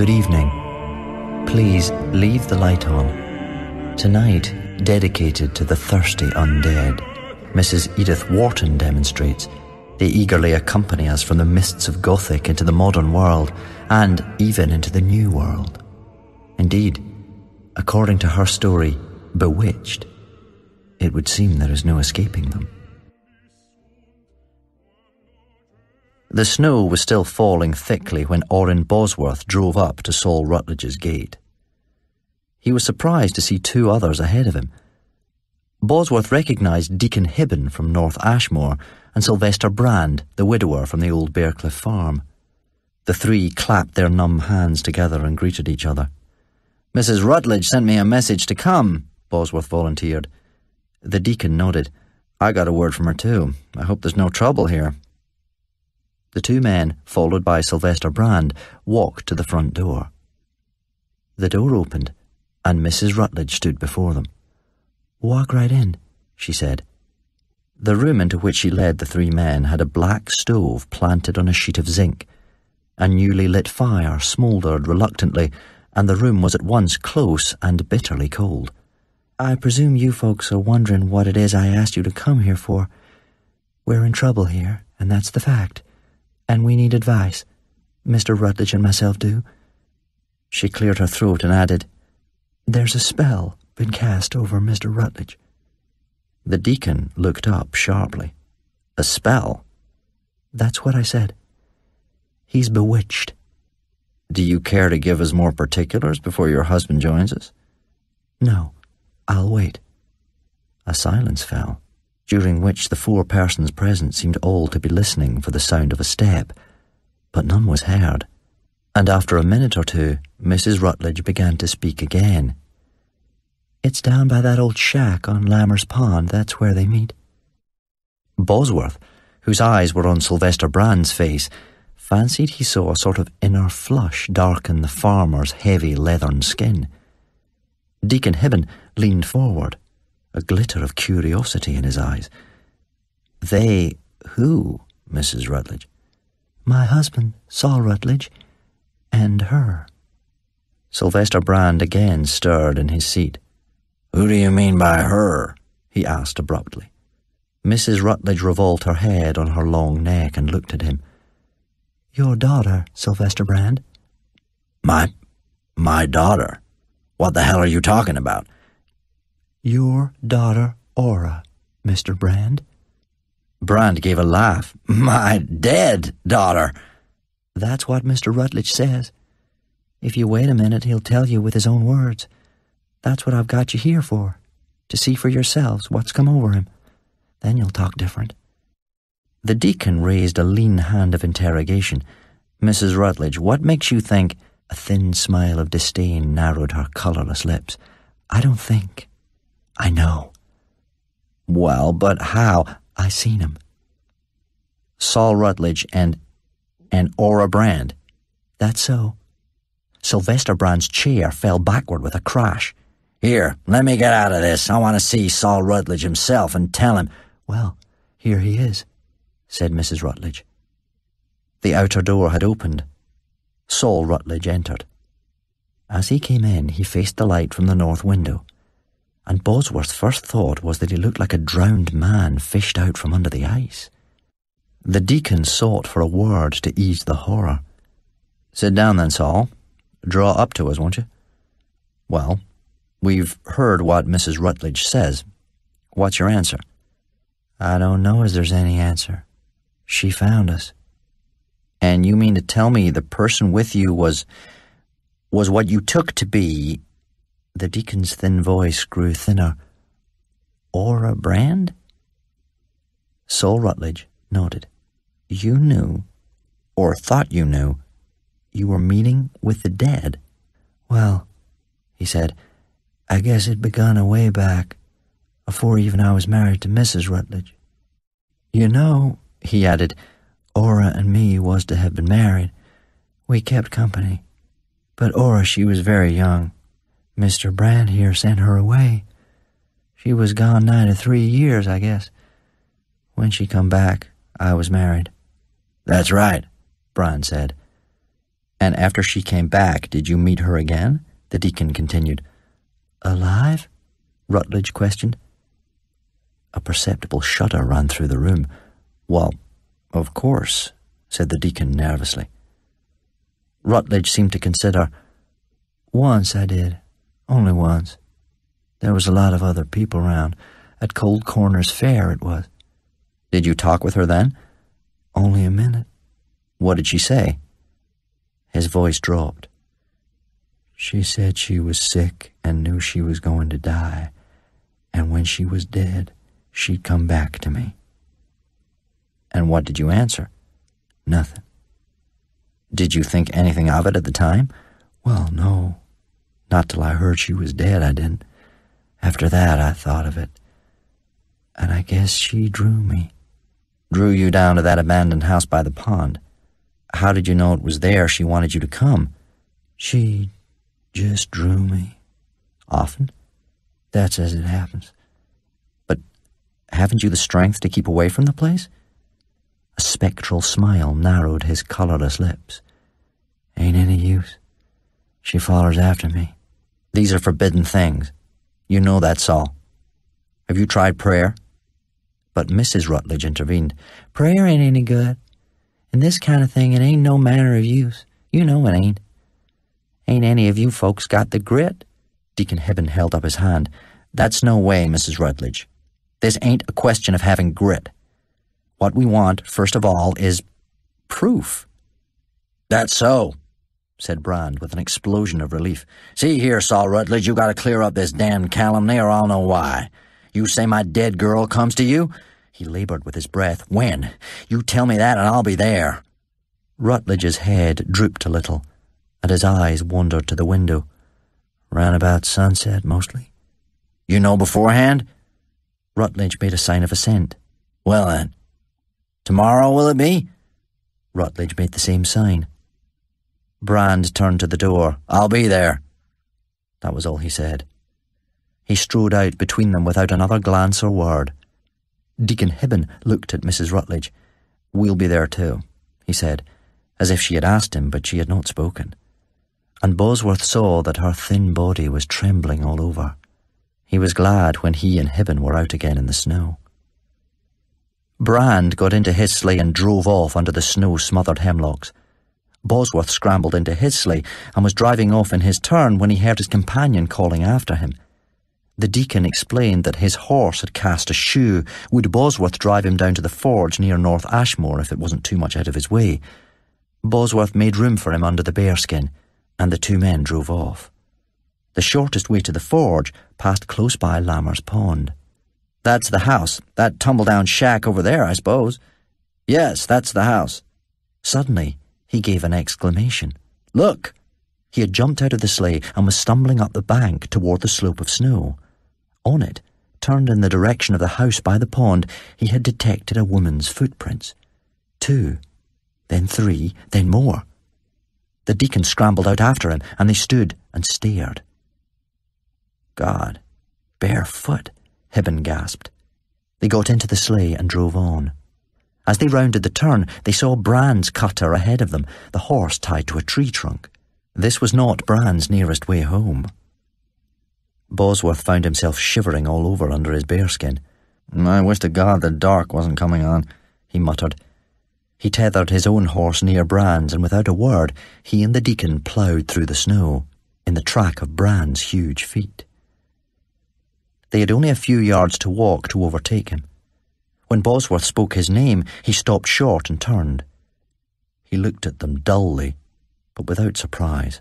Good evening. Please leave the light on. Tonight, dedicated to the thirsty undead, Mrs. Edith Wharton demonstrates. They eagerly accompany us from the mists of Gothic into the modern world and even into the new world. Indeed, according to her story, Bewitched, it would seem there is no escaping them. The snow was still falling thickly when Orrin Bosworth drove up to Saul Rutledge's gate. He was surprised to see two others ahead of him. Bosworth recognised Deacon Hibben from North Ashmore and Sylvester Brand, the widower from the old Bearcliff farm. The three clapped their numb hands together and greeted each other. Mrs. Rutledge sent me a message to come, Bosworth volunteered. The deacon nodded. I got a word from her too. I hope there's no trouble here. The two men, followed by Sylvester Brand, walked to the front door. The door opened, and Mrs. Rutledge stood before them. Walk right in, she said. The room into which she led the three men had a black stove planted on a sheet of zinc. A newly lit fire smouldered reluctantly, and the room was at once close and bitterly cold. I presume you folks are wondering what it is I asked you to come here for. We're in trouble here, and that's the fact and we need advice. Mr. Rutledge and myself do. She cleared her throat and added, There's a spell been cast over Mr. Rutledge. The deacon looked up sharply. A spell? That's what I said. He's bewitched. Do you care to give us more particulars before your husband joins us? No, I'll wait. A silence fell during which the four persons present seemed all to be listening for the sound of a step, but none was heard. And after a minute or two, Mrs. Rutledge began to speak again. It's down by that old shack on Lamer's Pond, that's where they meet. Bosworth, whose eyes were on Sylvester Brand's face, fancied he saw a sort of inner flush darken the farmer's heavy leathern skin. Deacon Hibben leaned forward a glitter of curiosity in his eyes. They who, Mrs. Rutledge? My husband, Saul Rutledge, and her. Sylvester Brand again stirred in his seat. Who do you mean by her? he asked abruptly. Mrs. Rutledge revolved her head on her long neck and looked at him. Your daughter, Sylvester Brand. My. my daughter? What the hell are you talking about? Your daughter, Ora, Mr. Brand. Brand gave a laugh. My dead daughter. That's what Mr. Rutledge says. If you wait a minute, he'll tell you with his own words. That's what I've got you here for, to see for yourselves what's come over him. Then you'll talk different. The deacon raised a lean hand of interrogation. Mrs. Rutledge, what makes you think? A thin smile of disdain narrowed her colourless lips. I don't think. I know. Well, but how? I seen him. Saul Rutledge and and Ora Brand. That's so. Sylvester Brand's chair fell backward with a crash. Here, let me get out of this. I want to see Saul Rutledge himself and tell him. Well, here he is, said Mrs. Rutledge. The outer door had opened. Saul Rutledge entered. As he came in, he faced the light from the north window and Bosworth's first thought was that he looked like a drowned man fished out from under the ice. The deacon sought for a word to ease the horror. Sit down then, Saul. Draw up to us, won't you? Well, we've heard what Mrs. Rutledge says. What's your answer? I don't know as there's any answer. She found us. And you mean to tell me the person with you was was what you took to be the deacon's thin voice grew thinner. Ora Brand? Saul Rutledge nodded. You knew, or thought you knew, you were meeting with the dead. Well, he said, I guess it begun a way back, afore even I was married to Mrs. Rutledge. You know, he added, Ora and me was to have been married. We kept company. But Ora, she was very young. Mr. Brand here sent her away. She was gone nigh to three years, I guess. When she come back, I was married. That's right, Brand said. And after she came back, did you meet her again? The deacon continued. Alive? Rutledge questioned. A perceptible shudder ran through the room. Well, of course, said the deacon nervously. Rutledge seemed to consider. Once I did. Only once. There was a lot of other people around. At Cold Corners Fair, it was. Did you talk with her then? Only a minute. What did she say? His voice dropped. She said she was sick and knew she was going to die, and when she was dead, she'd come back to me. And what did you answer? Nothing. Did you think anything of it at the time? Well, no. Not till I heard she was dead, I didn't. After that, I thought of it. And I guess she drew me. Drew you down to that abandoned house by the pond. How did you know it was there she wanted you to come? She just drew me. Often? That's as it happens. But haven't you the strength to keep away from the place? A spectral smile narrowed his colorless lips. Ain't any use. She follows after me. These are forbidden things. You know that, Saul. Have you tried prayer? But Mrs. Rutledge intervened. Prayer ain't any good. In this kind of thing, it ain't no manner of use. You know it ain't. Ain't any of you folks got the grit? Deacon Hibben held up his hand. That's no way, Mrs. Rutledge. This ain't a question of having grit. What we want, first of all, is proof. That's so, said Brand with an explosion of relief. See here, Saul Rutledge, you gotta clear up this damned calumny or I'll know why. You say my dead girl comes to you? He labored with his breath. When? You tell me that and I'll be there. Rutledge's head drooped a little and his eyes wandered to the window. Round about sunset, mostly. You know beforehand? Rutledge made a sign of assent. Well then, tomorrow will it be? Rutledge made the same sign. Brand turned to the door. I'll be there. That was all he said. He strode out between them without another glance or word. Deacon Hibben looked at Mrs. Rutledge. We'll be there too, he said, as if she had asked him, but she had not spoken and Bosworth saw that her thin body was trembling all over. He was glad when he and Hibben were out again in the snow. Brand got into his sleigh and drove off under the snow-smothered hemlocks. Bosworth scrambled into his sleigh and was driving off in his turn when he heard his companion calling after him. The deacon explained that his horse had cast a shoe. Would Bosworth drive him down to the forge near North Ashmore if it wasn't too much out of his way? Bosworth made room for him under the bearskin and the two men drove off. The shortest way to the forge passed close by Lamer's Pond. That's the house, that tumble-down shack over there, I suppose. Yes, that's the house. Suddenly, he gave an exclamation. Look! He had jumped out of the sleigh and was stumbling up the bank toward the slope of snow. On it, turned in the direction of the house by the pond, he had detected a woman's footprints. Two, then three, then more. The deacon scrambled out after him, and they stood and stared. God, barefoot, Hibben gasped. They got into the sleigh and drove on. As they rounded the turn, they saw Brand's cutter ahead of them, the horse tied to a tree trunk. This was not Brand's nearest way home. Bosworth found himself shivering all over under his bearskin. I wish to God the dark wasn't coming on, he muttered he tethered his own horse near Brand's, and without a word, he and the deacon ploughed through the snow, in the track of Brand's huge feet. They had only a few yards to walk to overtake him. When Bosworth spoke his name, he stopped short and turned. He looked at them dully, but without surprise.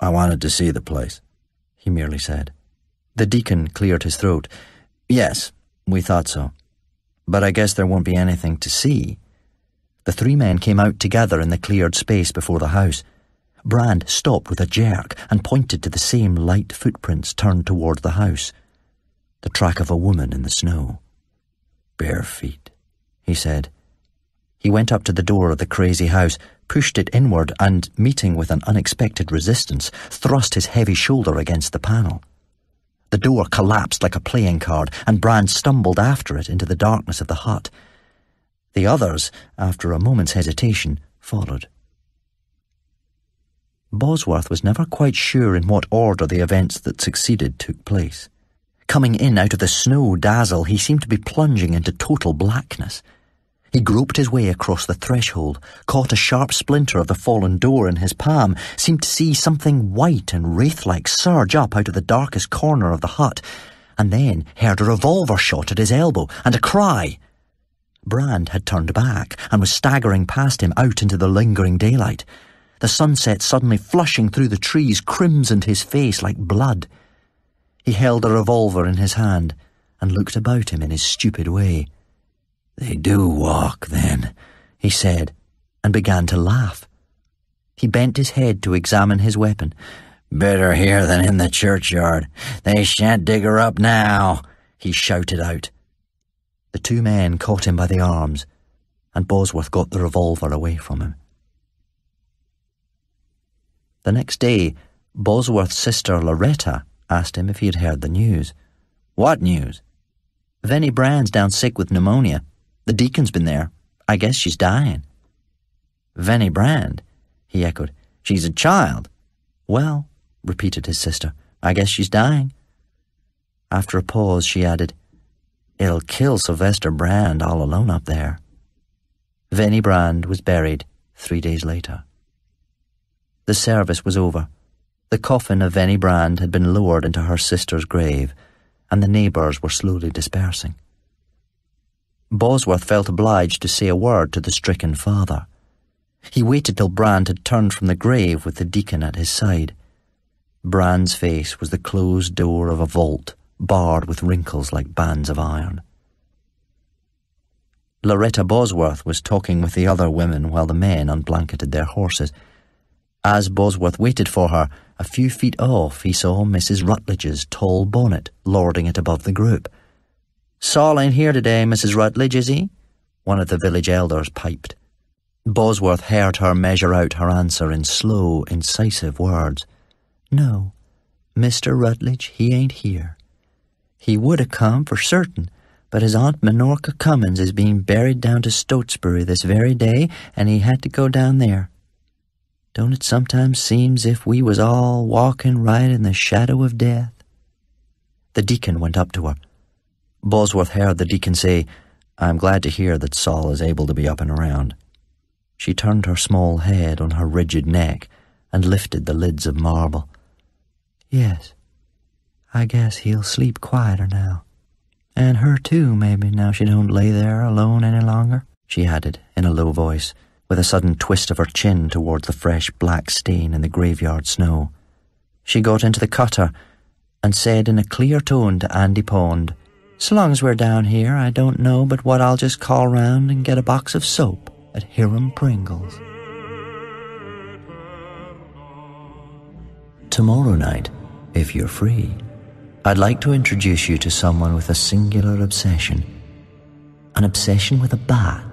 I wanted to see the place, he merely said. The deacon cleared his throat. Yes, we thought so. But I guess there won't be anything to see. The three men came out together in the cleared space before the house. Brand stopped with a jerk and pointed to the same light footprints turned toward the house. The track of a woman in the snow. Bare feet, he said. He went up to the door of the crazy house, pushed it inward, and, meeting with an unexpected resistance, thrust his heavy shoulder against the panel. The door collapsed like a playing card, and Brand stumbled after it into the darkness of the hut. The others, after a moment's hesitation, followed. Bosworth was never quite sure in what order the events that succeeded took place. Coming in out of the snow dazzle, he seemed to be plunging into total blackness. He groped his way across the threshold, caught a sharp splinter of the fallen door in his palm, seemed to see something white and wraith-like surge up out of the darkest corner of the hut, and then heard a revolver shot at his elbow and a cry. Brand had turned back and was staggering past him out into the lingering daylight. The sunset suddenly flushing through the trees crimsoned his face like blood. He held a revolver in his hand and looked about him in his stupid way. They do walk, then, he said, and began to laugh. He bent his head to examine his weapon. Better here than in the churchyard. They shan't dig her up now, he shouted out. The two men caught him by the arms, and Bosworth got the revolver away from him. The next day, Bosworth's sister Loretta asked him if he had heard the news. What news? Venny Brand's down sick with pneumonia. The deacon's been there. I guess she's dying. Venny Brand? he echoed. She's a child. Well, repeated his sister, I guess she's dying. After a pause, she added, It'll kill Sylvester Brand all alone up there. Venny Brand was buried three days later. The service was over. The coffin of Venny Brand had been lowered into her sister's grave, and the neighbours were slowly dispersing. Bosworth felt obliged to say a word to the stricken father. He waited till Brand had turned from the grave with the deacon at his side. Brand's face was the closed door of a vault barred with wrinkles like bands of iron. Loretta Bosworth was talking with the other women while the men unblanketed their horses. As Bosworth waited for her, a few feet off he saw Mrs. Rutledge's tall bonnet lording it above the group. Saul ain't here today, Mrs. Rutledge, is he? One of the village elders piped. Bosworth heard her measure out her answer in slow, incisive words. No, Mr. Rutledge, he ain't here. He would have come for certain, but his Aunt Minorca Cummins is being buried down to Stotesbury this very day, and he had to go down there. Don't it sometimes seem's if we was all walking right in the shadow of death? The deacon went up to her. Bosworth heard the deacon say, I'm glad to hear that Saul is able to be up and around. She turned her small head on her rigid neck and lifted the lids of marble. Yes, I guess he'll sleep quieter now. And her too, maybe, now she don't lay there alone any longer, she added in a low voice, with a sudden twist of her chin towards the fresh black stain in the graveyard snow. She got into the cutter and said in a clear tone to Andy Pond, So long as we're down here, I don't know but what I'll just call round and get a box of soap at Hiram Pringle's. Tomorrow night, if you're free, I'd like to introduce you to someone with a singular obsession. An obsession with a bat.